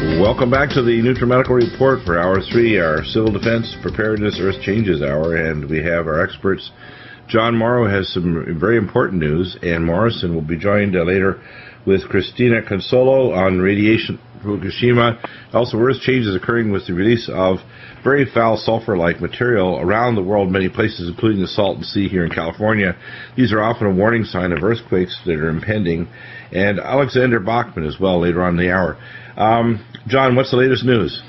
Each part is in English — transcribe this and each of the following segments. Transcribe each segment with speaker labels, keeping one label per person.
Speaker 1: Welcome back to the NutriMedical Report for Hour 3, our Civil Defense Preparedness Earth Changes Hour, and we have our experts. John Moore has some very important news, and Morrison will be joined uh, later with Christina Consolo on radiation Fukushima. Also, earth changes occurring with the release of very foul sulfur-like material around the world, many places, including the Salton Sea here in California. These are often a warning sign of earthquakes that are impending. And Alexander Backman as well later on in the hour. Um, John, what's the latest news?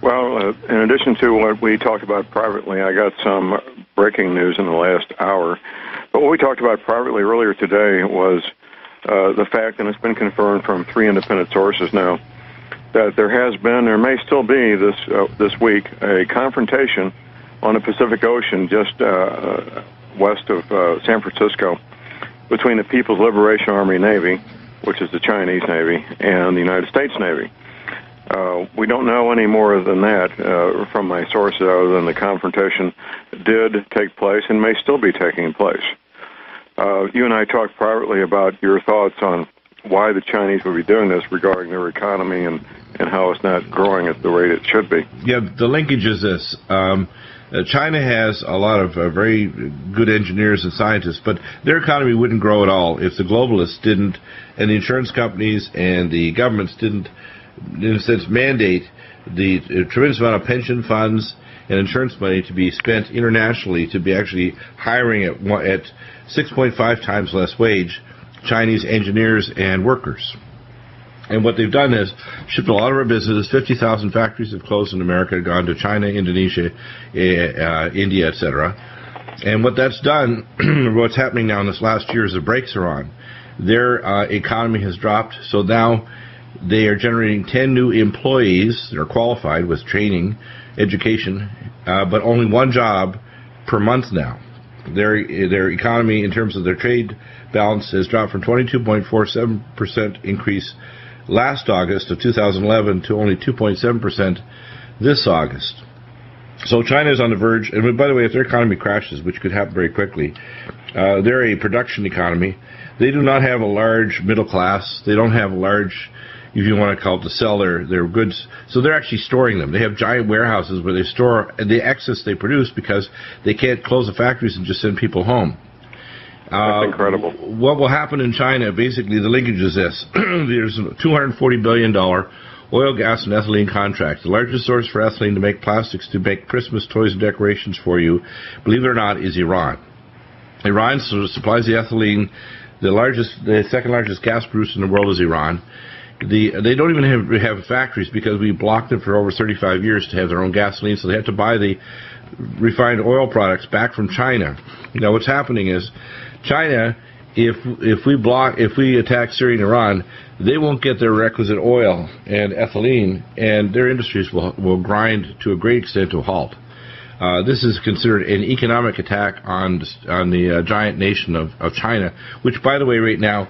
Speaker 2: Well, uh, in addition to what we talked about privately, I got some breaking news in the last hour. But what we talked about privately earlier today was uh, the fact, and it's been confirmed from three independent sources now, that there has been, there may still be this uh, this week, a confrontation on the Pacific Ocean just uh, uh west of uh, San Francisco between the People's Liberation Army Navy, which is the Chinese Navy, and the United States Navy. Uh, we don't know any more than that uh, from my sources other than the confrontation did take place and may still be taking place. Uh, you and I talked privately about your thoughts on why the Chinese would be doing this regarding their economy and, and how it's not growing at the rate it should be.
Speaker 1: Yeah, the linkage is this. Um, uh, China has a lot of uh, very good engineers and scientists, but their economy wouldn't grow at all if the globalists didn't, and the insurance companies and the governments didn't, in a sense, mandate the tremendous amount of pension funds and insurance money to be spent internationally to be actually hiring at, at 6.5 times less wage Chinese engineers and workers. And what they've done is shipped a lot of our businesses. 50,000 factories have closed in America, gone to China, Indonesia, uh, India, etc. And what that's done, what's happening now in this last year is the brakes are on. Their uh, economy has dropped, so now they are generating 10 new employees that are qualified with training, education, uh, but only one job per month now. Their their economy, in terms of their trade balance, has dropped from 22.47 percent increase last August of 2011 to only 2.7% this August. So China is on the verge, and by the way, if their economy crashes, which could happen very quickly, uh, they're a production economy. They do not have a large middle class. They don't have a large, if you want to call it, to sell their, their goods. So they're actually storing them. They have giant warehouses where they store the excess they produce because they can't close the factories and just send people home.
Speaker 2: That's uh, incredible.
Speaker 1: What will happen in China, basically, the linkage is this. There's a $240 billion oil, gas, and ethylene contract. The largest source for ethylene to make plastics to make Christmas toys and decorations for you, believe it or not, is Iran. Iran supplies the ethylene. The largest, the second largest gas producer in the world is Iran. The, they don't even have, have factories because we blocked them for over 35 years to have their own gasoline, so they have to buy the refined oil products back from China. Now, what's happening is China, if if we block if we attack Syria and Iran, they won't get their requisite oil and ethylene, and their industries will will grind to a great extent to a halt. Uh, this is considered an economic attack on on the uh, giant nation of, of China, which, by the way, right now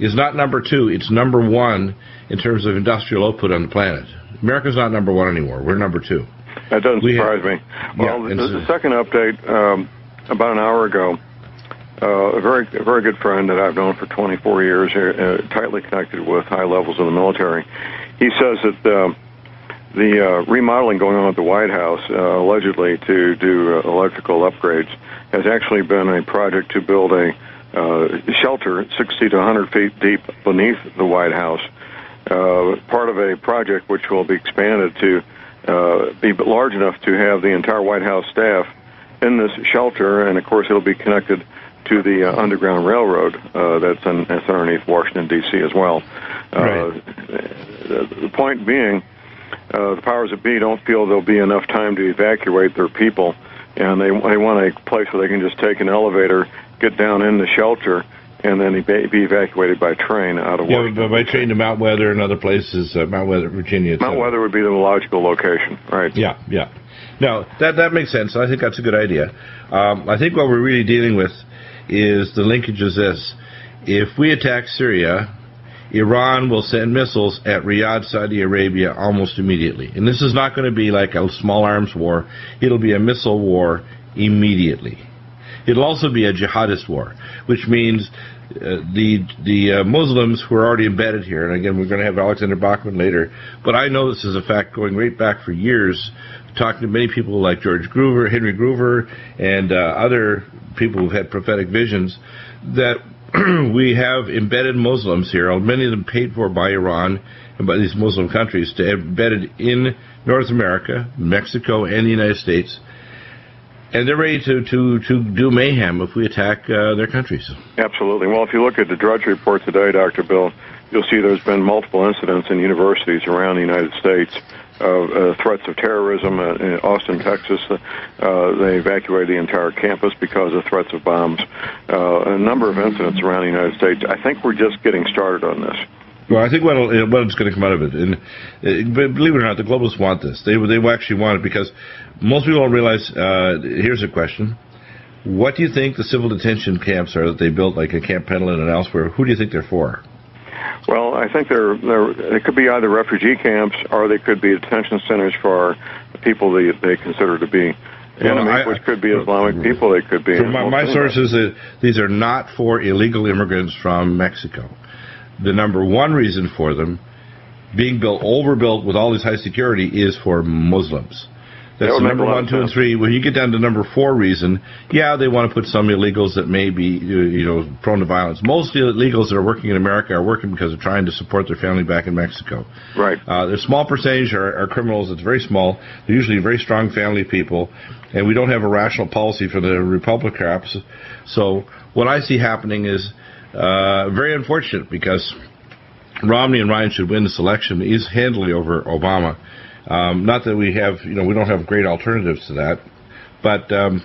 Speaker 1: is not number two; it's number one in terms of industrial output on the planet. America's not number one anymore; we're number two.
Speaker 2: That doesn't we surprise have, me. Well, yeah, the, the second update um, about an hour ago uh, a very a very good friend that I've known for 24 years, uh, tightly connected with high levels of the military. He says that uh, the uh, remodeling going on at the White House, uh, allegedly to do uh, electrical upgrades, has actually been a project to build a shelter 60 to 100 feet deep beneath the White House. Uh, part of a project which will be expanded to uh, be large enough to have the entire White House staff in this shelter, and of course it'll be connected to the uh, Underground Railroad uh, that's, in, that's underneath Washington, D.C. as well. Uh, right. The, point being, uh, the powers that be don't feel there'll be enough time to evacuate their people, and they, they want a place where they can just take an elevator, get down in the shelter, and then be evacuated by train out of
Speaker 1: yeah, Washington. by train to Mount Weather and other places, uh, Mount Weather, Virginia.
Speaker 2: Mount Weather would be the logical location, right?
Speaker 1: Yeah, yeah. No, that that makes sense. I think that's a good idea. Um, I think what we're really dealing with is the linkage is this. If we attack Syria, Iran will send missiles at Riyadh, Saudi Arabia almost immediately. And this is not going to be like a small arms war. It'll be a missile war immediately. It'll also be a jihadist war, which means uh, the the uh, Muslims who are already embedded here, and again, we're going to have Alexander Backman later, but I know this is a fact going right back for years, talking to many people like George Gruver, Henry Gruver, and uh, other people who've had prophetic visions, that we have embedded Muslims here, many of them paid for by Iran and by these Muslim countries, to embedded in North America, Mexico, and the United States and they're ready to, to, to do mayhem if we attack uh, their countries.
Speaker 2: Absolutely. Well, if you look at the Drudge Report today, Dr. Bill, you'll see there's been multiple incidents in universities around the United States of uh, threats of terrorism. Uh, in Austin, Texas, uh, they evacuated the entire campus because of threats of bombs. Uh, a number of incidents around the United States. I think we're just getting started on this.
Speaker 1: Well, I think what what's going to come out of it, and uh, believe it or not, the globalists want this. They they actually want it because most people don't realize. Uh, here's a question: What do you think the civil detention camps are that they built, like at Camp Pendleton and elsewhere? Who do you think they're for?
Speaker 2: Well, I think they're, they're they could be either refugee camps or they could be detention centers for people they they consider to be well, I, which could be Islamic people. They could be.
Speaker 1: My, my sources, that these are not for illegal immigrants from Mexico. The number one reason for them being built overbuilt with all this high security is for Muslims. That's the number one, two, and three. When you get down to number four reason, yeah, they want to put some illegals that may be, you know, prone to violence. Most illegals that are working in America are working because they're trying to support their family back in Mexico.
Speaker 2: Right.
Speaker 1: Uh, there's small percentage are, are criminals. It's very small. They're usually very strong family people, and we don't have a rational policy for the Republicans. So what I see happening is uh, very unfortunate because Romney and Ryan should win this election. He's handily over Obama. Um, not that we have, you know, we don't have great alternatives to that, but um,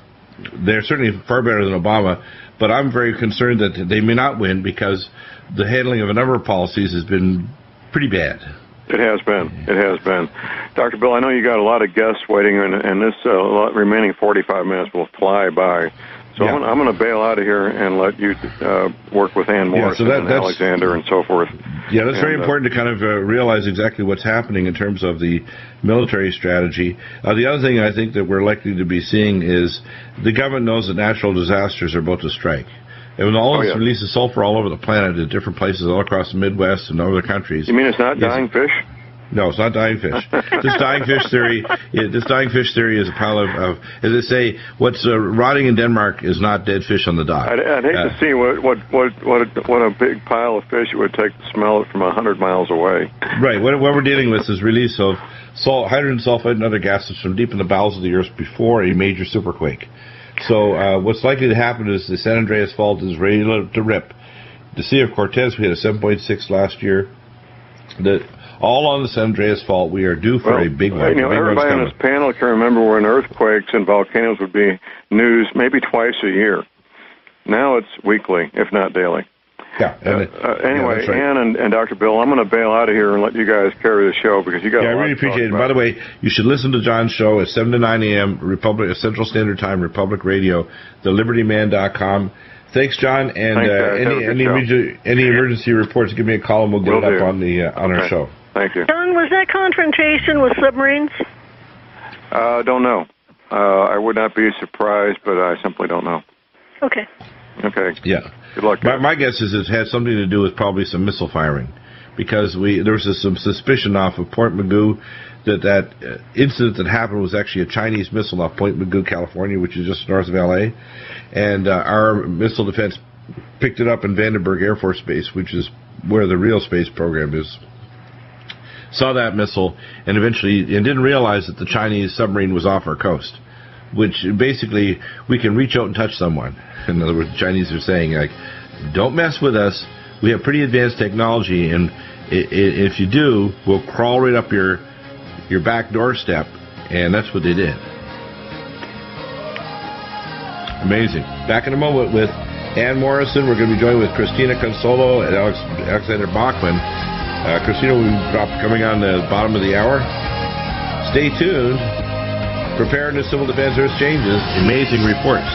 Speaker 1: they're certainly far better than Obama. But I'm very concerned that they may not win because the handling of a number of policies has been pretty bad.
Speaker 2: It has been. It has been. Dr. Bill, I know you got a lot of guests waiting, and, and this uh, remaining 45 minutes will fly by. So yeah. I'm, going to bail out of here and let you uh, work with Ann Morrison yeah, so that, and Alexander and so forth.
Speaker 1: Yeah, that's and, very uh, important to kind of uh, realize exactly what's happening in terms of the military strategy. Uh, the other thing I think that we're likely to be seeing is the government knows that natural disasters are about to strike. And when all oh, this yeah. releases sulfur all over the planet at different places all across the Midwest and other countries.
Speaker 2: You mean it's not dying fish?
Speaker 1: No, it's not dying fish. this dying fish theory, yeah, this dying fish theory is a pile of, of as they say, what's uh, rotting in Denmark is not dead fish on the dock.
Speaker 2: I'd, I'd hate uh, to see what what what what a, what a big pile of fish it would take to smell it from a hundred miles away.
Speaker 1: Right. What, what we're dealing with is release of salt, hydrogen sulfide and other gases from deep in the bowels of the earth before a major superquake. So uh, what's likely to happen is the San Andreas Fault is ready to rip. The Sea of Cortez, we had a 7.6 last year. The all on the San Andreas Fault. We are due for
Speaker 2: well,
Speaker 1: a big one.
Speaker 2: You know, everybody on this panel can remember when earthquakes and volcanoes would be news maybe twice a year. Now it's weekly, if not daily.
Speaker 1: Yeah.
Speaker 2: Uh, uh, anyway, yeah, right. Ann and, and, Dr. Bill, I'm going to bail out of here and let you guys carry the show because you got.
Speaker 1: Yeah, I really appreciate it. By the way, you should listen to John's show at 7 to 9 a.m. Republic Central Standard Time, Republic Radio, thelibertyman.com. Thanks, John. And
Speaker 2: Thanks,
Speaker 1: uh, any any, emergency, any emergency reports, give me a call and we'll get Will it up do. on the uh, on okay. our show.
Speaker 2: Thank you.
Speaker 3: John, was that confrontation with submarines?
Speaker 2: Uh, don't know. Uh, I would not be surprised, but I simply don't know.
Speaker 3: Okay.
Speaker 2: Okay.
Speaker 1: Yeah.
Speaker 2: Good luck.
Speaker 1: My, my, guess is it has something to do with probably some missile firing, because we there was some suspicion off of Point Mugu that that uh, incident that happened was actually a Chinese missile off Point Mugu, California, which is just north of L.A. And uh, our missile defense picked it up in Vandenberg Air Force Base, which is where the real space program is saw that missile, and eventually and didn't realize that the Chinese submarine was off our coast. Which basically we can reach out and touch someone. In other words, the Chinese are saying like, "Don't mess with us. We have pretty advanced technology, and if you do, we'll crawl right up your your back doorstep." And that's what they did. Amazing. Back in a moment with Ann Morrison. We're going to be joined with Christina Consolo and Alex, Alexander Backman. Uh, Christina will drop coming on the bottom of the hour. Stay tuned. Preparedness Civil Defense Earth Changes. Amazing reports.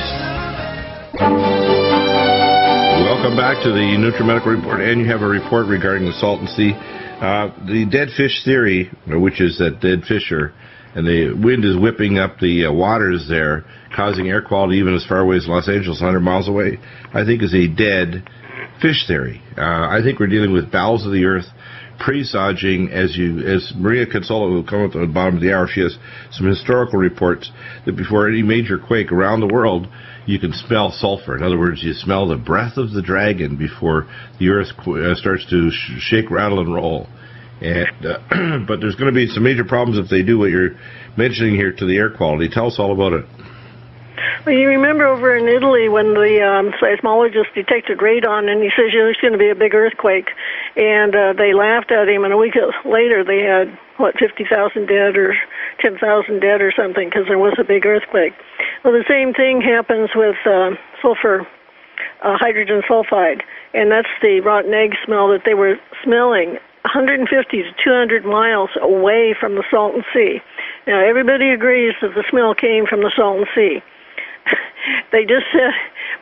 Speaker 1: Welcome back to the NutriMedical Report, and you have a report regarding the Salton Sea. Uh, the dead fish theory, which is that dead fish are and the wind is whipping up the uh, waters there, causing air quality even as far away as Los Angeles, 100 miles away, I think is a dead fish theory. Uh, I think we're dealing with bowels of the earth presaging as you as Maria Consolo will come at the bottom of the hour. She has some historical reports that before any major quake around the world, you can smell sulfur. In other words, you smell the breath of the dragon before the earth uh, starts to sh- shake, rattle, and roll. And uh, but there's going to be some major problems if they do what you're mentioning here to the air quality. Tell us all about it.
Speaker 3: Well, you remember over in Italy when the um, seismologist detected radon, and he says there's going to be a big earthquake, and uh, they laughed at him. And a week later, they had what 50,000 dead or 10,000 dead or something because there was a big earthquake. Well, the same thing happens with uh, sulfur, uh, hydrogen sulfide, and that's the rotten egg smell that they were smelling 150 to 200 miles away from the Salton Sea. Now, everybody agrees that the smell came from the Salton Sea. they just said,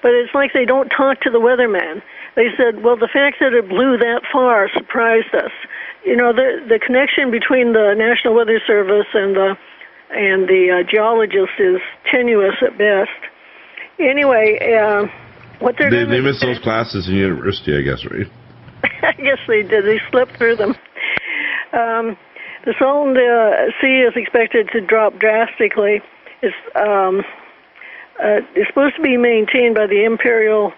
Speaker 3: but it's like they don't talk to the weatherman. They said, well, the fact that it blew that far surprised us. You know, the the connection between the National Weather Service and the and the uh, geologist is tenuous at best. Anyway, uh, what they're
Speaker 1: they, they missed those classes in university, I guess, right?
Speaker 3: I guess they did. They slipped through them. Um, the Salton uh, Sea is expected to drop drastically. It's um, uh, is supposed to be maintained by the Imperial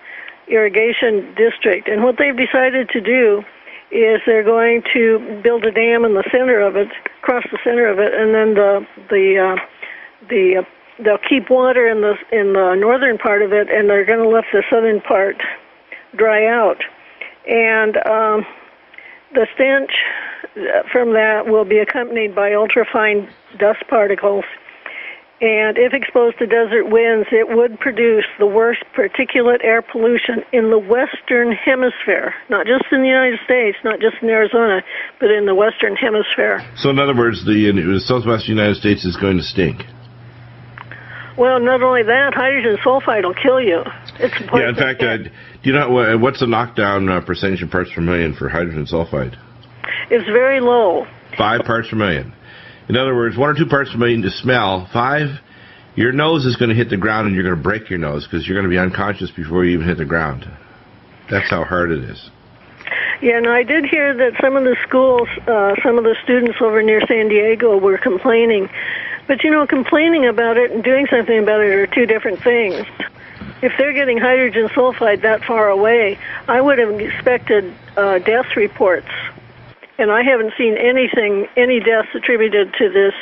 Speaker 3: Irrigation District. And what they've decided to do is they're going to build a dam in the center of it, across the center of it, and then the the uh, the uh, they'll keep water in the in the northern part of it, and they're going to let the southern part dry out. And um, the stench from that will be accompanied by ultrafine dust particles and if exposed to desert winds, it would produce the worst particulate air pollution in the Western Hemisphere, not just in the United States, not just in Arizona, but in the Western Hemisphere.
Speaker 1: So, in other words, the, the southwestern United States is going to stink.
Speaker 3: Well, not only that, hydrogen sulfide will kill you. It's
Speaker 1: yeah. In fact, uh, do you know what's the knockdown uh, percentage of parts per million for hydrogen sulfide?
Speaker 3: It's very low.
Speaker 1: Five parts per million. In other words, one or two parts per million to smell. Five, your nose is going to hit the ground and you're going to break your nose because you're going to be unconscious before you even hit the ground. That's how hard it is.
Speaker 3: Yeah, and I did hear that some of the schools, uh, some of the students over near San Diego were complaining. But you know, complaining about it and doing something about it are two different things. If they're getting hydrogen sulfide that far away, I would have expected uh, death reports and I haven't seen anything, any deaths attributed to this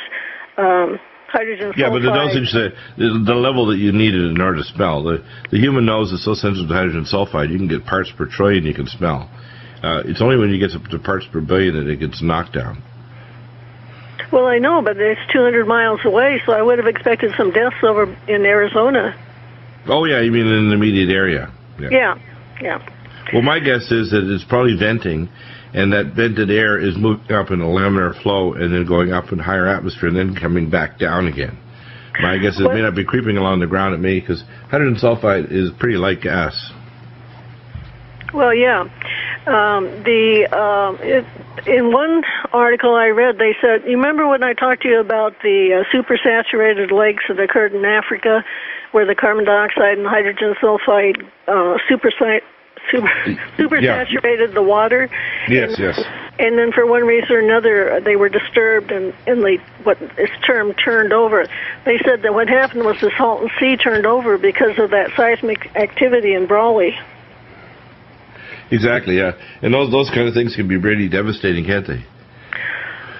Speaker 3: um, hydrogen sulfide.
Speaker 1: Yeah, but the dosage, the, the level that you need in order to smell. The, the human nose is so sensitive to hydrogen sulfide, you can get parts per trillion you can smell. Uh, it's only when you get to, to parts per billion that it gets knocked down.
Speaker 3: Well, I know, but it's 200 miles away, so I would have expected some deaths over in Arizona.
Speaker 1: Oh, yeah, you mean in the immediate area?
Speaker 3: Yeah, yeah. yeah.
Speaker 1: Well, my guess is that it's probably venting, and that vented air is moving up in a laminar flow and then going up in higher atmosphere and then coming back down again. My guess is it may not be creeping along the ground. at me because hydrogen sulfide is pretty light gas.
Speaker 3: Well, yeah. Um, the um, it, in one article I read, they said, "You remember when I talked to you about the uh, supersaturated lakes that occurred in Africa, where the carbon dioxide and hydrogen sulfide uh, super super yeah. saturated the water.
Speaker 1: Yes, and, yes.
Speaker 3: And then for one reason or another, they were disturbed and and they what is termed turned over. They said that what happened was the Salton Sea turned over because of that seismic activity in Brawley.
Speaker 1: Exactly, yeah. And those those kind of things can be really devastating, can't they?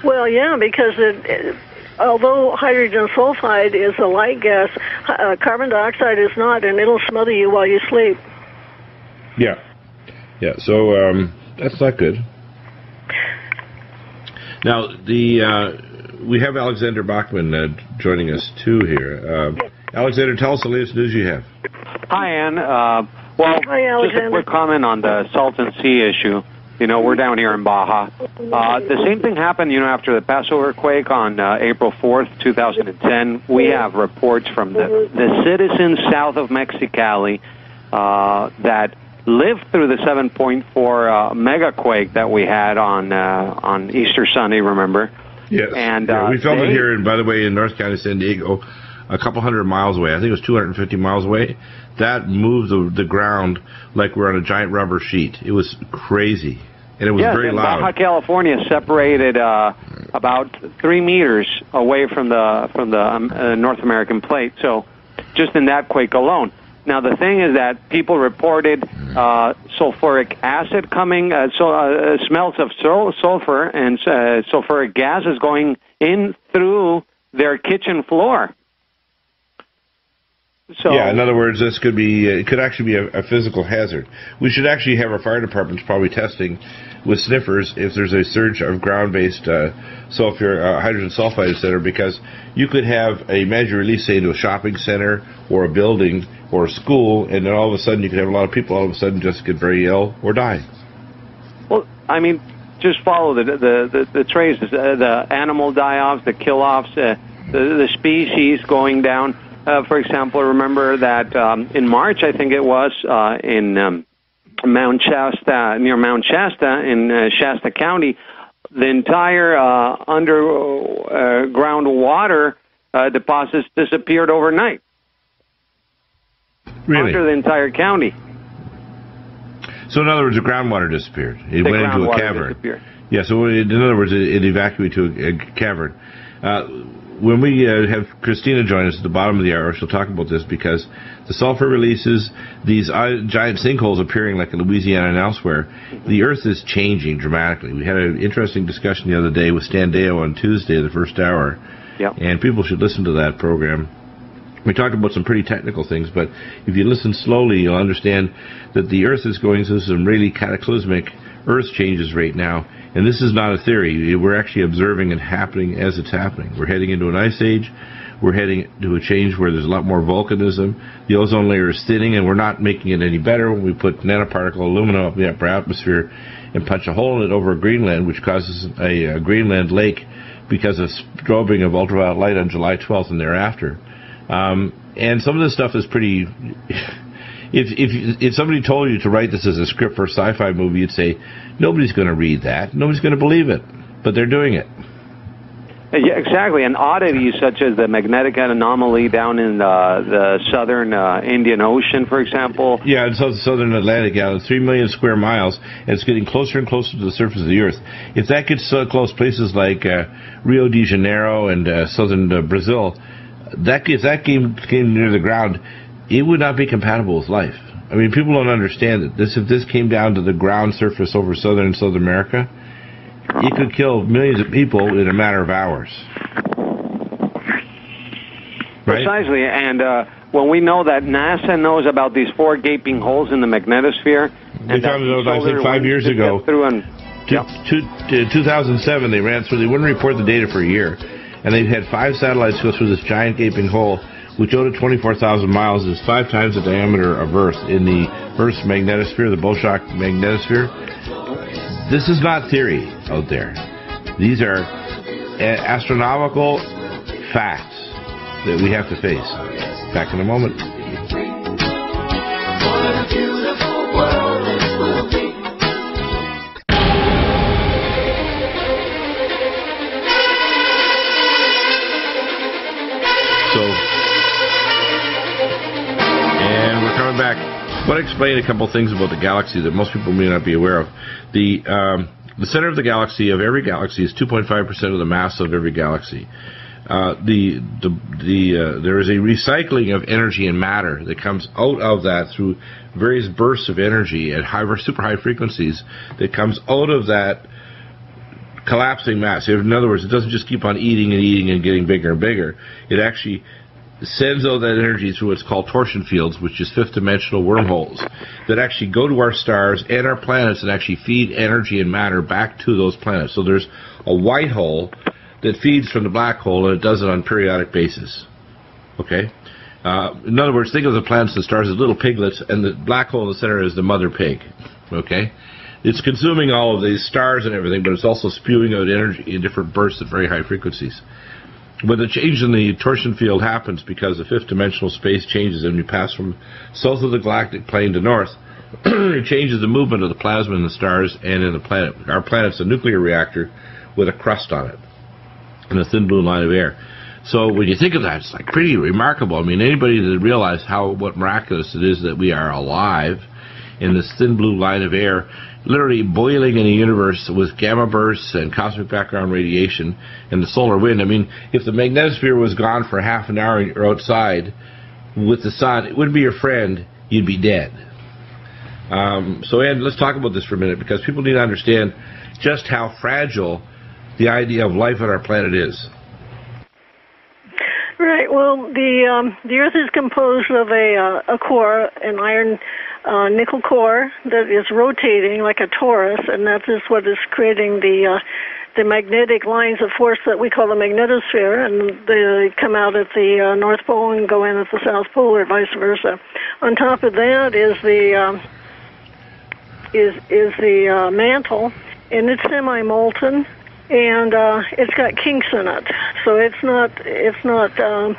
Speaker 3: Well, yeah, because it, it although hydrogen sulfide is a light gas, uh, carbon dioxide is not, and it'll smother you while you sleep.
Speaker 1: Yeah, yeah. So um, that's not good. Now the uh, we have Alexander Backman uh, joining us too here. Uh, Alexander, tell us the latest news you have.
Speaker 4: Hi, Ann. Uh, well,
Speaker 3: Hi,
Speaker 4: just a quick comment on the Salton Sea issue. You know, we're down here in Baja. Uh, the same thing happened, you know, after the Passover quake on uh, April 4th, 2010. We have reports from the, the citizens south of Mexicali uh, that lived through the 7.4 uh, mega quake that we had on uh, on Easter Sunday. Remember,
Speaker 1: Yes. And yeah, uh, we filmed they, it here, and by the way, in North County, San Diego, a couple hundred miles away. I think it was 250 miles away. That moved the, the ground like we're on a giant rubber sheet. It was crazy, and it was
Speaker 4: yes,
Speaker 1: very loud.
Speaker 4: Baja California separated uh, about three meters away from the from the um, uh, North American plate. So, just in that quake alone. Now the thing is that people reported uh, sulfuric acid coming, uh, so uh, smells of sul- sulfur and uh, sulfuric gases going in through their kitchen floor.
Speaker 1: So yeah, in other words, this could be uh, it could actually be a, a, physical hazard. We should actually have our fire departments probably testing with sniffers if there's a surge of ground-based uh, sulfur uh, hydrogen sulfide, etc. Because you could have a major release, say, into a shopping center or a building or school, and then all of a sudden you could have a lot of people all of a sudden just get very ill or die.
Speaker 4: Well, I mean, just follow the the the, the traces, uh, the animal die-offs, the kill-offs, uh, the, the species going down uh, for example, remember that um, in March, I think it was, uh, in um, Mount Shasta, near Mount Shasta in uh, Shasta County, the entire uh, underground water uh, deposits disappeared overnight.
Speaker 1: Really?
Speaker 4: Under the entire county.
Speaker 1: So, in other words, the groundwater disappeared. It
Speaker 4: the
Speaker 1: went into a cavern.
Speaker 4: Disappeared.
Speaker 1: Yeah, so in other words, it, it evacuated to a, a cavern. Uh, when we uh, have Christina join us at the bottom of the hour, she'll talk about this because the sulfur releases, these uh, giant sinkholes appearing like in Louisiana and elsewhere, the Earth is changing dramatically. We had an interesting discussion the other day with Stan Deyo on Tuesday, the first hour,
Speaker 4: yep.
Speaker 1: and people should listen to that program. We talked about some pretty technical things, but if you listen slowly, you'll understand that the Earth is going through some really cataclysmic Earth changes right now and this is not a theory. We're actually observing it happening as it's happening. We're heading into an ice age. We're heading to a change where there's a lot more volcanism. The ozone layer is thinning, and we're not making it any better when we put nanoparticle aluminum up in the upper atmosphere and punch a hole in it over Greenland, which causes a, a Greenland lake because of strobing of ultraviolet light on July 12th and thereafter. Um, and some of this stuff is pretty. if if if somebody told you to write this as a script for a sci-fi movie, you'd say nobody's going to read that, nobody's going to believe it, but they're doing it.
Speaker 4: Yeah, exactly. And oddities such as the magnetic anomaly down in uh, the southern uh, Indian Ocean, for example.
Speaker 1: Yeah, in south, southern Atlantic, yeah, three million square miles, and it's getting closer and closer to the surface of the Earth. If that gets so close, places like uh, Rio de Janeiro and uh, southern uh, Brazil, that if that came came near the ground, it would not be compatible with life. I mean, people don't understand that this. If this came down to the ground surface over southern and South America, it could kill millions of people in a matter of hours.
Speaker 4: Right? Precisely, and uh, when we know that NASA knows about these four gaping holes in the magnetosphere,
Speaker 1: they found it out, I think, five years ago.
Speaker 4: Through and,
Speaker 1: two, two, 2007, they ran through. They wouldn't report the data for a year, and they've had five satellites go through this giant gaping hole which at 24,000 miles is five times the diameter of Earth in the Earth's magnetosphere, the bow shock magnetosphere. This is not theory out there. These are astronomical facts that we have to face. Back in a moment. Want to explain a couple things about the galaxy that most people may not be aware of. The um, the center of the galaxy of every galaxy is 2.5 percent of the mass of every galaxy. Uh, the the the uh, there is a recycling of energy and matter that comes out of that through various bursts of energy at high super high frequencies that comes out of that collapsing mass. In other words, it doesn't just keep on eating and eating and getting bigger and bigger. It actually sends all that energy through what's called torsion fields, which is fifth dimensional wormholes that actually go to our stars and our planets and actually feed energy and matter back to those planets. So there's a white hole that feeds from the black hole and it does it on a periodic basis. Okay? Uh, in other words, think of the planets and stars as little piglets, and the black hole in the center is the mother pig. Okay? It's consuming all of these stars and everything, but it's also spewing out energy in different bursts at very high frequencies. But the change in the torsion field happens because the fifth dimensional space changes and we pass from south of the galactic plane to north. it changes the movement of the plasma in the stars and in the planet. Our planet's a nuclear reactor with a crust on it. and a thin blue line of air. So when you think of that, it's like pretty remarkable. I mean, anybody that realized how what miraculous it is that we are alive in this thin blue line of air, literally boiling in a universe with gamma bursts and cosmic background radiation and the solar wind. I mean, if the magnetosphere was gone for half an hour and you're outside with the sun, it wouldn't be your friend. You'd be dead. Um, so, Ed, let's talk about this for a minute because people need to understand just how fragile the idea of life on our planet is.
Speaker 3: Right. Well, the um, the Earth is composed of a uh, a core, an iron uh, nickel core that is rotating like a torus, and that is what is creating the uh, the magnetic lines of force that we call the magnetosphere, and they come out at the uh, North Pole and go in at the South Pole, or vice versa. On top of that is the um, is is the uh, mantle, and it's semi molten and uh, it's got kinks in it. So it's not it's not um,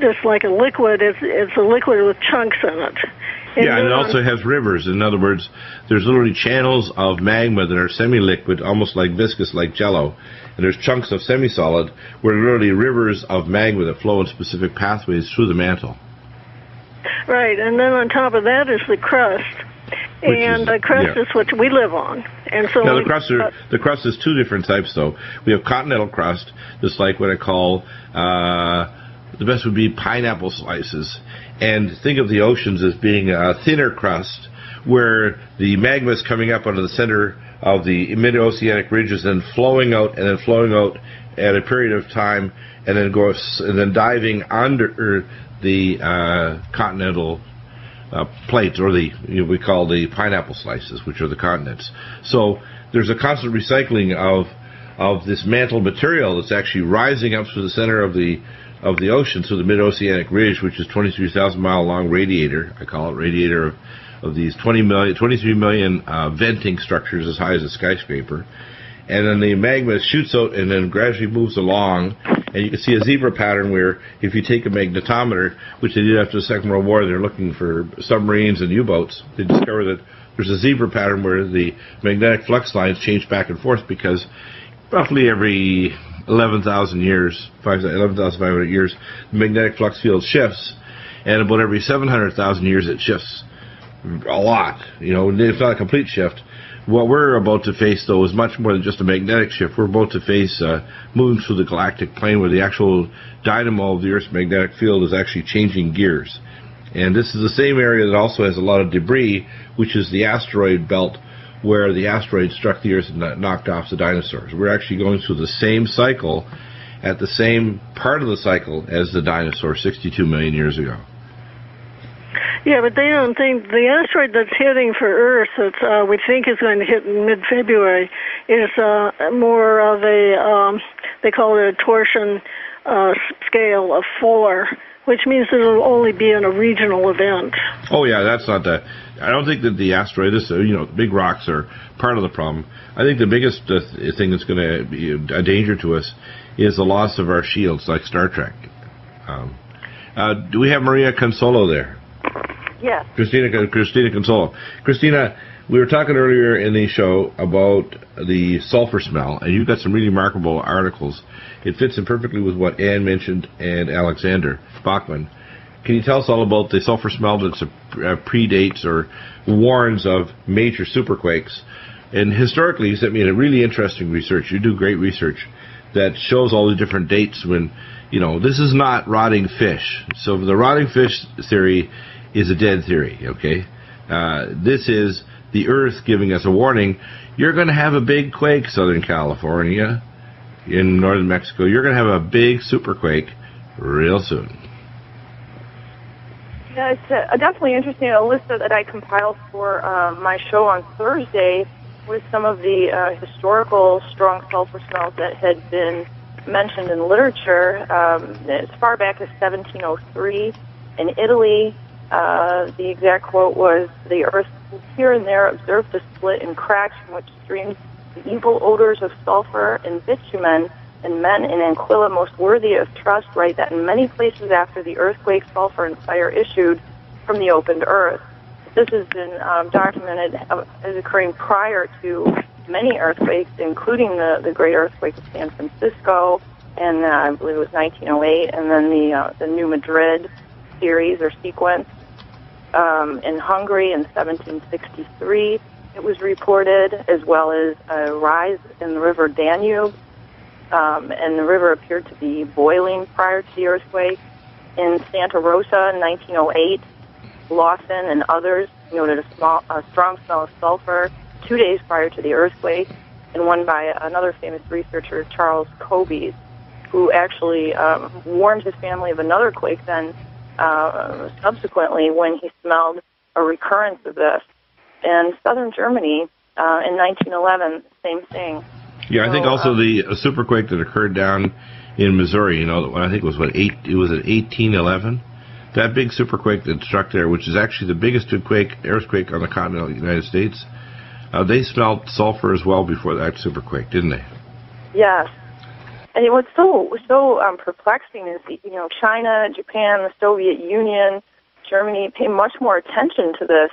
Speaker 3: just like a liquid. It's it's a liquid with chunks in it.
Speaker 1: And yeah, and it also has rivers. In other words, there's literally channels of magma that are semi-liquid, almost like viscous, like jello. And there's chunks of semi-solid, where literally rivers of magma that flow in specific pathways through the mantle.
Speaker 3: Right, and then on top of that is the crust and is, the crust yeah. is what we live on. And so
Speaker 1: now the crust are, the crust is two different types though. We have continental crust, just like what I call uh, the best would be pineapple slices, and think of the oceans as being a thinner crust where the magma is coming up out of the center of the mid-oceanic ridges and flowing out and then flowing out at a period of time and then goes and then diving under the uh, continental uh, plates, or the you know, we call the pineapple slices, which are the continents. So there's a constant recycling of of this mantle material that's actually rising up through the center of the of the ocean through the mid-oceanic ridge, which is 23,000 mile long radiator. I call it radiator of, of these 20 million, 23 million uh, venting structures as high as a skyscraper and then the magma shoots out and then gradually moves along. And you can see a zebra pattern where if you take a magnetometer, which they did after the Second World War, they're looking for submarines and U-boats, they discover that there's a zebra pattern where the magnetic flux lines change back and forth because roughly every 11,000 years, 11,500 years, the magnetic flux field shifts, and about every 700,000 years it shifts a lot. You know, it's not a complete shift, what we're about to face, though, is much more than just a magnetic shift. We're about to face uh, moving through the galactic plane where the actual dynamo of the Earth's magnetic field is actually changing gears. And this is the same area that also has a lot of debris, which is the asteroid belt where the asteroid struck the Earth and knocked off the dinosaurs. We're actually going through the same cycle at the same part of the cycle as the dinosaurs 62 million years ago.
Speaker 3: Yeah, but they don't think the asteroid that's hitting for Earth that uh, we think is going to hit in mid-February is uh, more of a um, they call it a torsion uh, scale of four, which means it'll only be in a regional event.
Speaker 1: Oh yeah, that's not that. I don't think that the asteroid is, you know, big rocks are part of the problem. I think the biggest uh, thing that's going to be a danger to us is the loss of our shields, like Star Trek. Um, uh, do we have Maria Consolo there?
Speaker 5: Yes.
Speaker 1: Christina, Christina Consolo. Christina, we were talking earlier in the show about the sulfur smell, and you've got some really remarkable articles. It fits in perfectly with what Ann mentioned and Alexander Backman. Can you tell us all about the sulfur smell that uh, predates or warns of major superquakes? And historically, you sent me a really interesting research. You do great research that shows all the different dates when, you know, this is not rotting fish. So the rotting fish theory is a dead theory, okay? Uh, this is the Earth giving us a warning. You're going to have a big quake, Southern California, in northern Mexico. You're going to have a big superquake real soon.
Speaker 5: Yeah, it's uh, definitely interesting. A list that I compiled for uh, my show on Thursday with some of the uh, historical strong sulfur smells that had been mentioned in literature um, as far back as 1703 in Italy, uh, the exact quote was, the earth here and there observed a split in cracks from which streams the evil odors of sulfur and bitumen, and men in Aquila most worthy of trust write that in many places after the earthquake, sulfur and fire issued from the opened earth. This has been um, documented as occurring prior to many earthquakes, including the, the great earthquake of San Francisco and uh, I believe it was 1908, and then the uh, the New Madrid series or sequence um, in Hungary in 1763. It was reported, as well as a rise in the River Danube, um, and the river appeared to be boiling prior to the earthquake. In Santa Rosa in 1908, Lawson and others noted a, small, a strong smell of sulfur two days prior to the earthquake, and one by another famous researcher, Charles Koebes, who actually um, warned his family of another quake then uh, subsequently when he smelled a recurrence of this. And southern Germany uh, in 1911, same thing.
Speaker 1: Yeah, I think also um, the superquake that occurred down in Missouri. You know, I think it was what eight. It was at 1811. That big superquake that struck there, which is actually the biggest quake earthquake on the continental United States. Uh, they smelled sulfur as well before that superquake, didn't they?
Speaker 5: Yes, and what's so so um, perplexing is you know China, Japan, the Soviet Union, Germany pay much more attention to this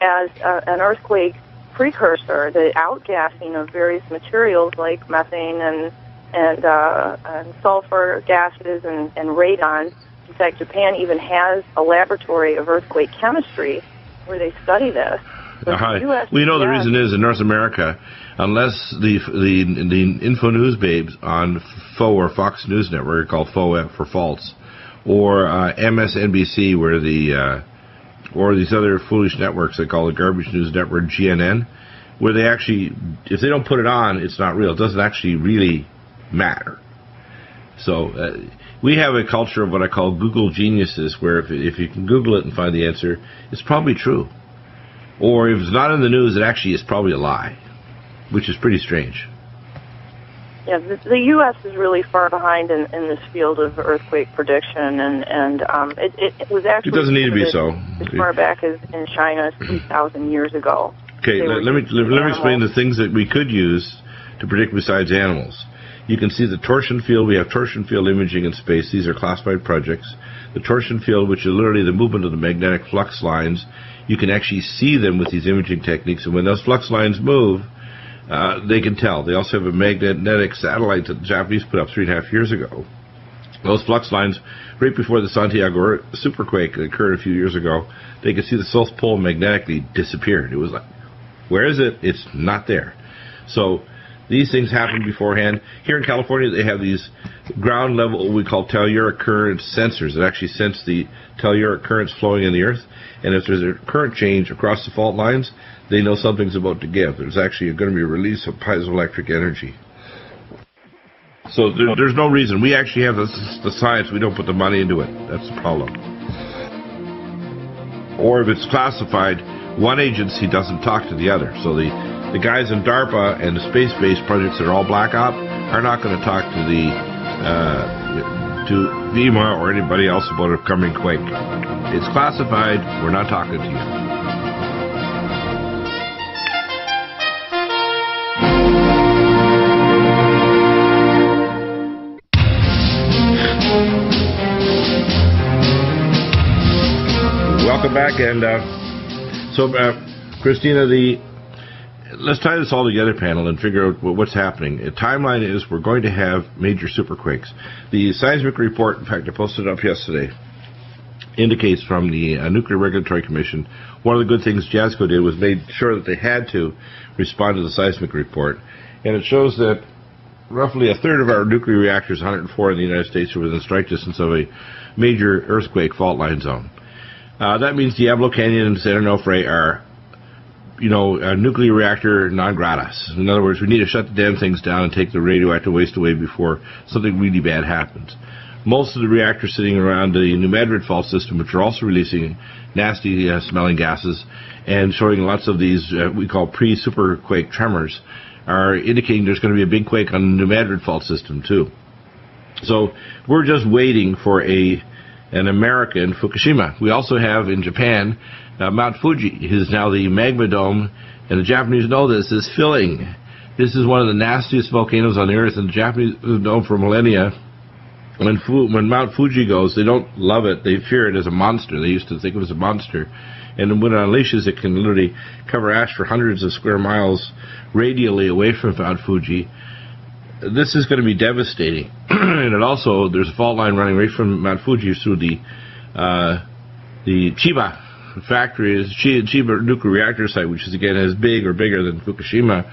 Speaker 5: as uh, an earthquake precursor, the outgassing of various materials like methane and and, uh, and sulfur gases and, and radon. In fact, Japan even has a laboratory of earthquake chemistry where they study this.
Speaker 1: Uh-huh. US, we know the reason is in North America, unless the the the info news babes on FO or Fox News Network called FO for false, or uh, MSNBC where the uh, or these other foolish networks they call the garbage news network GNN, where they actually if they don't put it on, it's not real. It doesn't actually really matter. So uh, we have a culture of what I call Google geniuses, where if, if you can Google it and find the answer, it's probably true. Or if it's not in the news, it actually is probably a lie, which is pretty strange.
Speaker 5: Yeah, the, the U.S. is really far behind in, in this field of earthquake prediction, and and um, it, it, it was actually.
Speaker 1: It doesn't need to be so.
Speaker 5: As far back as in China, 2,000 years ago.
Speaker 1: Okay, let, let me let, let me explain the things that we could use to predict besides animals. You can see the torsion field. We have torsion field imaging in space. These are classified projects. The torsion field, which is literally the movement of the magnetic flux lines you can actually see them with these imaging techniques. And when those flux lines move, uh, they can tell. They also have a magnetic satellite that the Japanese put up three and a half years ago. Those flux lines, right before the Santiago superquake that occurred a few years ago, they could see the South Pole magnetically disappeared. It was like, where is it? It's not there. So these things happen beforehand. Here in California, they have these ground level, we call telluric current sensors that actually sense the telluric currents flowing in the earth. And if there's a current change across the fault lines, they know something's about to give. There's actually going to be a release of piezoelectric energy. So there, there's no reason. We actually have the, the science. We don't put the money into it. That's the problem. Or if it's classified, one agency doesn't talk to the other. So the, the guys in DARPA and the space-based projects that are all black op are not going to talk to the uh, to FEMA or anybody else about a coming quake. It's classified. We're not talking to you. Welcome back, and uh, so uh, Christina, the let's tie this all together, panel, and figure out what's happening. The timeline is we're going to have major superquakes. The seismic report, in fact, I posted it up yesterday, indicates from the uh, Nuclear Regulatory Commission, one of the good things Jaczko did was made sure that they had to respond to the seismic report. And it shows that roughly a third of our nuclear reactors, 104 in the United States, are within strike distance of a major earthquake fault line zone. Uh, that means Diablo Canyon and San Onofre are you know, a nuclear reactor non gratis. In other words, we need to shut the damn things down and take the radioactive waste away before something really bad happens. Most of the reactors sitting around the New Madrid fault system, which are also releasing nasty uh, smelling gases and showing lots of these uh, we call pre-superquake tremors, are indicating there's going to be a big quake on the New Madrid fault system too. So we're just waiting for a an America in Fukushima. We also have in Japan uh, Mount Fuji is now the magma dome, and the Japanese know this, is filling. This is one of the nastiest volcanoes on the earth, and the Japanese known for millennia. When, Fu- when Mount Fuji goes, they don't love it. They fear it as a monster. They used to think it was a monster. And when it unleashes, it can literally cover ash for hundreds of square miles radially away from Mount Fuji. This is going to be devastating. and it also there's a fault line running right from Mount Fuji through the uh, the Chiba factory, Chiba nuclear reactor site, which is again as big or bigger than Fukushima.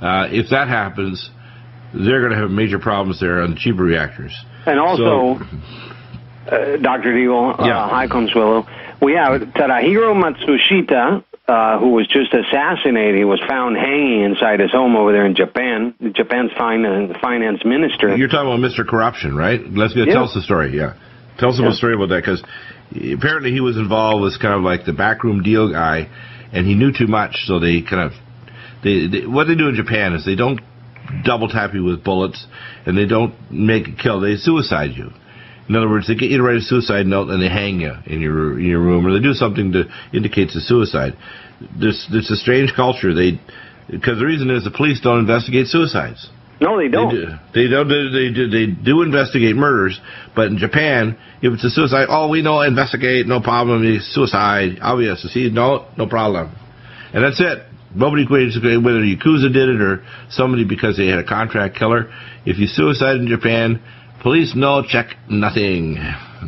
Speaker 1: Uh, if that happens, they're going to have major problems there on the Chiba reactors.
Speaker 4: And also, so, uh, Dr. Deagle, uh, yeah. hi Consuelo, we have Tadahiro Matsushita, uh, who was just assassinated. He was found hanging inside his home over there in Japan. Japan's finance, finance minister.
Speaker 1: You're talking about Mr. Corruption, right? Let's go. Yeah. Tell us the story. Yeah, tell us yeah. a story about that because apparently he was involved as kind of like the backroom deal guy, and he knew too much. So they kind of they, they what they do in Japan is they don't double tap you with bullets, and they don't make a kill. They suicide you. In other words, they get you to write a suicide note and they hang you in your in your room, or they do something to indicate a suicide. This this a strange culture. They because the reason is the police don't investigate suicides.
Speaker 4: No, they don't.
Speaker 1: They, do, they don't. They do, they do investigate murders, but in Japan, if it's a suicide, oh, we know investigate, no problem. It's suicide, obvious. See, no, no problem, and that's it. Nobody equates whether Yakuza did it or somebody because they had a contract killer. If you suicide in Japan, police no check nothing.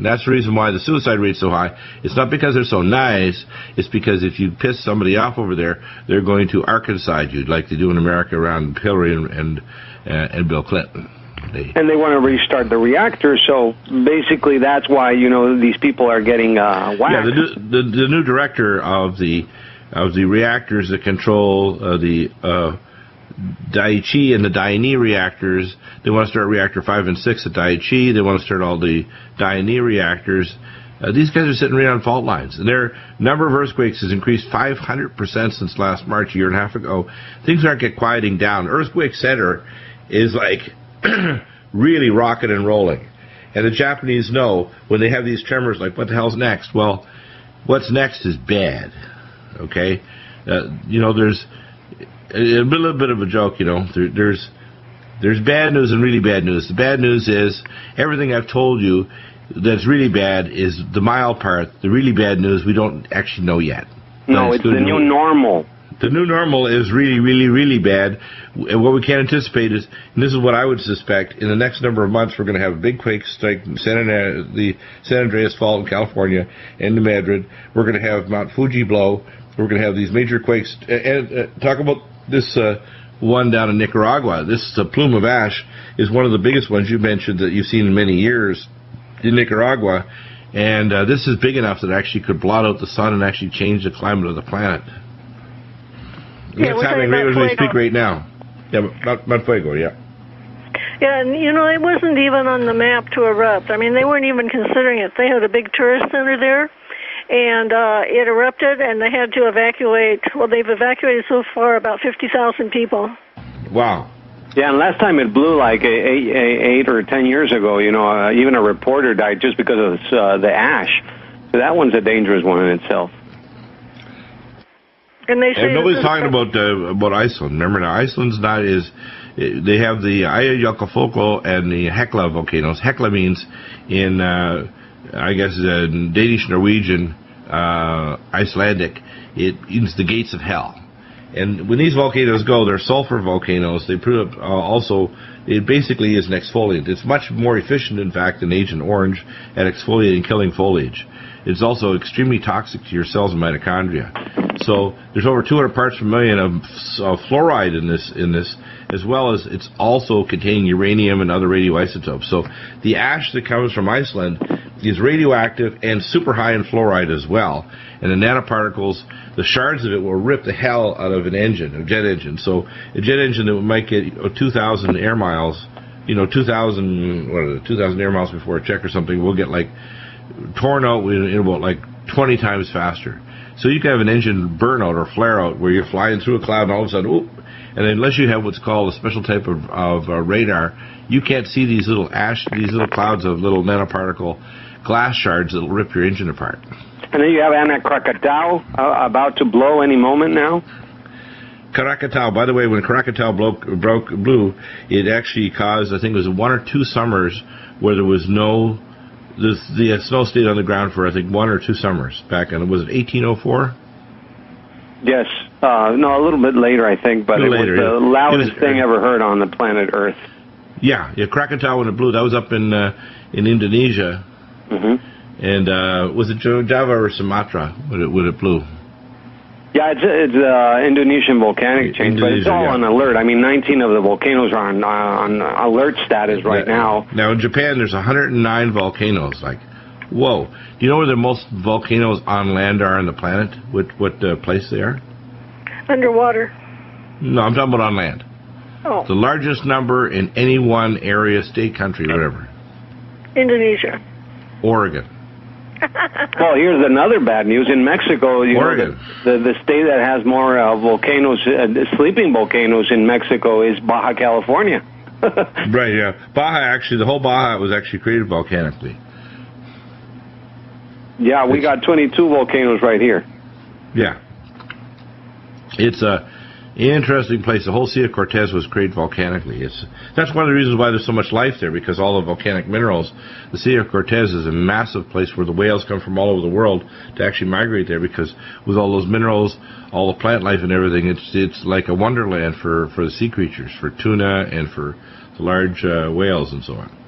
Speaker 1: That's the reason why the suicide rate's so high. It's not because they're so nice. It's because if you piss somebody off over there, they're going to Arkansas you like they do in America around Hillary and and, uh, and Bill Clinton.
Speaker 4: They, and they want to restart the reactor, so basically that's why you know these people are getting uh, whacked.
Speaker 1: Yeah, the, the, the new director of the of the reactors that control uh, the uh, Daiichi and the Daini reactors. They want to start reactor 5 and 6 at Daiichi. They want to start all the Daini reactors. Uh, these guys are sitting right on fault lines, and their number of earthquakes has increased 500% since last March, a year and a half ago. Things aren't get quieting down. Earthquake Center is like really rocking and rolling. And the Japanese know when they have these tremors, like, what the hell's next? Well, what's next is bad. Okay, uh, you know, there's a, a, little bit of a joke. You know, there, there's there's bad news and really bad news. The bad news is everything I've told you that's really bad is the mild part. The really bad news we don't actually know yet.
Speaker 4: No, it's the new normal.
Speaker 1: The new normal is really, really, really bad. And what we can't anticipate is, and this is what I would suspect, in the next number of months, we're going to have a big quake strike San the San Andreas Fault in California and New Madrid. We're going to have Mount Fuji blow. We're going to have these major quakes. And uh, talk about this uh, one down in Nicaragua. This uh, plume of ash is one of the biggest ones you mentioned that you've seen in many years in Nicaragua. And uh, this is big enough that it actually could blot out the sun and actually change the climate of the planet.
Speaker 3: Yeah,
Speaker 1: it's happening right as we speak right now. Yeah, Mount, Mount Fuego, yeah.
Speaker 3: Yeah, and you know, it wasn't even on the map to erupt. I mean, they weren't even considering it. They had a big tourist center there, and uh, it erupted, and they had to evacuate. Well, they've evacuated so far about 50,000 people.
Speaker 1: Wow.
Speaker 4: Yeah, and last time it blew like eight, eight or ten years ago. You know, uh, even a reporter died just because of uh, the ash. So that one's a dangerous one in itself.
Speaker 3: And they say
Speaker 1: and nobody's talking about uh, about Iceland. Remember, now Iceland's not is they have the Eyjafjallajökull and the Hekla volcanoes. Hekla means in uh, I guess uh, Danish, Norwegian, uh, Icelandic. It means the gates of hell. And when these volcanoes go, they're sulfur volcanoes. They put up uh, also. It basically is an exfoliant. It's much more efficient, in fact, than Agent Orange at exfoliating, and killing foliage. It's also extremely toxic to your cells and mitochondria. So there's over 200 parts per million of, of fluoride in this in this, as well as it's also containing uranium and other radioisotopes. So the ash that comes from Iceland is radioactive and super high in fluoride as well. And the nanoparticles, the shards of it will rip the hell out of an engine, a jet engine. So a jet engine that might get 2,000 air miles, you know, 2,000 what are 2,000 air miles before a check or something, will get like torn out in, about like 20 times faster. So you can have an engine burnout or flare out where you're flying through a cloud and all of a sudden, whoop, and unless you have what's called a special type of, of uh, radar, you can't see these little ash, these little clouds of little nanoparticle glass shards that'll rip your engine apart.
Speaker 4: And then you have Anak Krakatau uh, about to blow any moment now.
Speaker 1: Krakatau, by the way, when Krakatau broke, broke, blew, it actually caused, I think it was one or two summers where there was no the, the snow stayed on the ground for I think one or two summers back in was it 1804?
Speaker 4: Yes, uh, no, a little bit later I think, but it later, was the loudest was, thing ever heard on the planet Earth.
Speaker 1: Yeah, yeah, Krakatau when it blew. That was up in uh, in Indonesia.
Speaker 4: Mm-hmm.
Speaker 1: And uh, was it Java or Sumatra when it when it blew?
Speaker 4: Yeah, it's it's uh, Indonesian volcanic change, but it's all yeah. on alert. I mean, 19 of the volcanoes are on uh, on alert status right yeah. now.
Speaker 1: Now in Japan, there's 109 volcanoes. Like, whoa! Do you know where the most volcanoes on land are on the planet? What what uh, place they are?
Speaker 3: Underwater.
Speaker 1: No, I'm talking about on land.
Speaker 3: Oh.
Speaker 1: The largest number in any one area, state, country, whatever.
Speaker 3: Indonesia.
Speaker 1: Oregon.
Speaker 4: well, here's another bad news. In Mexico, you
Speaker 1: Oregon.
Speaker 4: know, the, the, the state that has more uh, volcanoes, uh, sleeping volcanoes in Mexico is Baja California.
Speaker 1: right, yeah. Baja, actually, the whole Baja was actually created volcanically.
Speaker 4: Yeah, we it's, got 22 volcanoes right here.
Speaker 1: Yeah. It's a. Interesting place. The whole Sea of Cortez was created volcanically. It's that's one of the reasons why there's so much life there because all the volcanic minerals. The Sea of Cortez is a massive place where the whales come from all over the world to actually migrate there because with all those minerals, all the plant life and everything, it's it's like a wonderland for for the sea creatures, for tuna and for the large uh, whales and so on.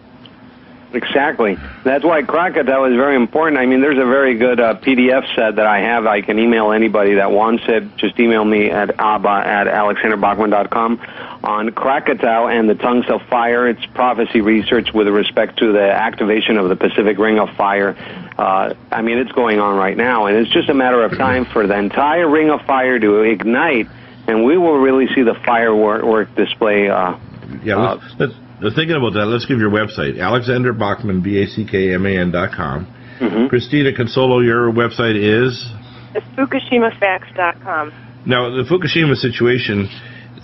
Speaker 4: Exactly. That's why Krakatau is very important. I mean, there's a very good uh, PDF set that I have. I can email anybody that wants it. Just email me at abba at alexanderbackman.com on Krakatau and the tongues of fire. It's prophecy research with respect to the activation of the Pacific Ring of Fire. Uh, I mean, it's going on right now, and it's just a matter of time for the entire Ring of Fire to ignite, and we will really see the firework display. Uh,
Speaker 1: yeah, let's, uh, let's thinking about that, let's give your website, Alexander Backman, B-A-C-K-M-A-N dot com.
Speaker 4: Mm-hmm.
Speaker 1: Christina Consolo, your website is?
Speaker 5: It's FukushimaFacts.com.
Speaker 1: Now, the Fukushima situation,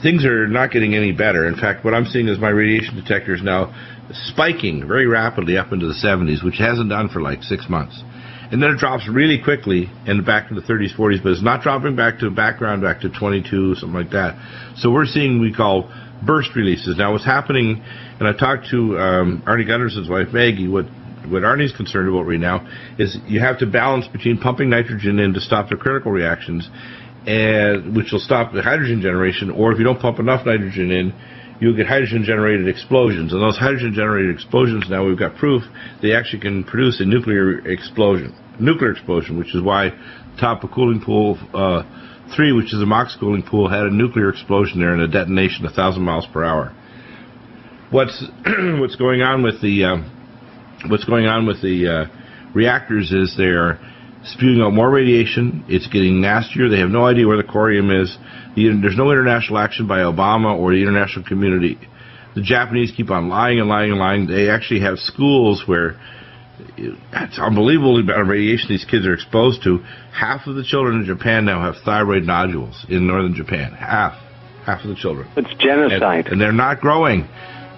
Speaker 1: things are not getting any better. In fact, what I'm seeing is my radiation detector is now spiking very rapidly up into the 70s, which hasn't done for like six months. And then it drops really quickly and back to the 30s, 40s, but it's not dropping back to background, back to 22, something like that. So we're seeing we call burst releases. Now, what's happening, and I talked to um, Arnie Gundersen's wife, Maggie, what what Arnie's concerned about right now is you have to balance between pumping nitrogen in to stop the critical reactions, and which will stop the hydrogen generation, or if you don't pump enough nitrogen in, you'll get hydrogen generated explosions. And those hydrogen generated explosions, now we've got proof they actually can produce a nuclear explosion, nuclear explosion, which is why top of cooling pool uh, 3, which is a MOX cooling pool, had a nuclear explosion there and a detonation a 1,000 miles per hour. What's what's going on with the uh, what's going on with the uh, reactors is they're spewing out more radiation. It's getting nastier. They have no idea where the corium is. The, there's no international action by Obama or the international community. The Japanese keep on lying and lying and lying. They actually have schools where it's unbelievable the amount of radiation these kids are exposed to. Half of the children in Japan now have thyroid nodules in northern Japan. Half. Half of the children.
Speaker 4: It's genocide.
Speaker 1: And, and they're not growing.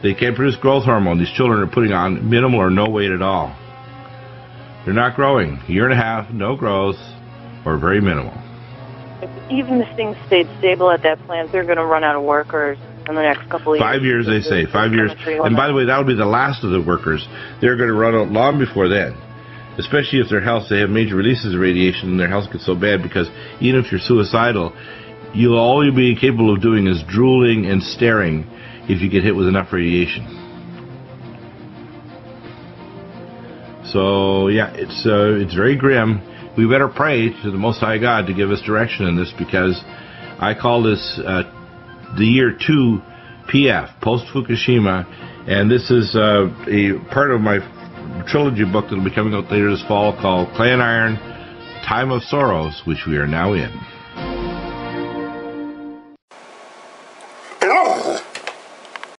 Speaker 1: They can't produce growth hormone. These children are putting on minimal or no weight at all. They're not growing. A year and a half, no growth, or very minimal.
Speaker 5: Even if things stayed stable at that plant, they're going to run out of workers in the next couple of
Speaker 1: Five years,
Speaker 5: years
Speaker 1: they say. Five years. And by the way, that'll be the last of the workers. They're going to run out long before then. Especially if their health, they have major releases of radiation and their health gets so bad because even if you're suicidal, you'll all you'll be capable of doing is drooling and staring if you get hit with enough radiation. So yeah, it's uh, it's very grim. We better pray to the Most High God to give us direction in this because I call this uh, the year 2 PF, post Fukushima, and this is uh, a part of my trilogy book that will be coming out later this fall called Clay and Iron Time of Sorrows, which we are now in.